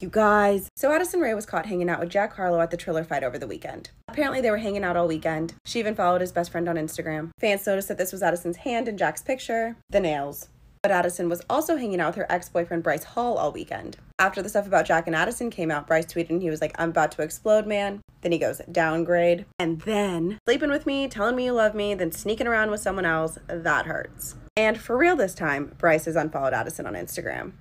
You guys. So Addison Rae was caught hanging out with Jack Harlow at the Triller fight over the weekend. Apparently, they were hanging out all weekend. She even followed his best friend on Instagram. Fans noticed that this was Addison's hand in Jack's picture, the nails. But Addison was also hanging out with her ex boyfriend Bryce Hall all weekend. After the stuff about Jack and Addison came out, Bryce tweeted and he was like, I'm about to explode, man. Then he goes, downgrade. And then sleeping with me, telling me you love me, then sneaking around with someone else, that hurts. And for real this time, Bryce has unfollowed Addison on Instagram.